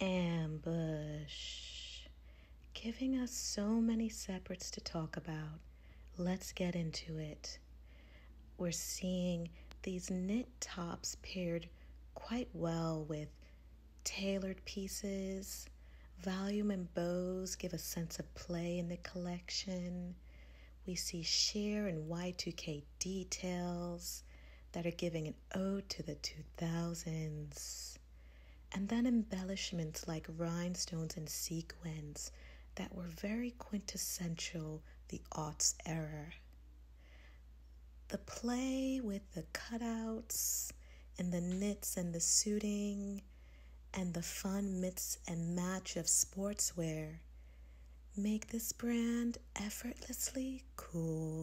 Ambush. Giving us so many separates to talk about. Let's get into it. We're seeing these knit tops paired quite well with tailored pieces. Volume and bows give a sense of play in the collection. We see sheer and Y2K details that are giving an ode to the 2000s. And then embellishments like rhinestones and sequins that were very quintessential the aughts era. The play with the cutouts and the knits and the suiting and the fun mix and match of sportswear make this brand effortlessly cool.